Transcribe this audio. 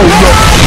Oh yeah.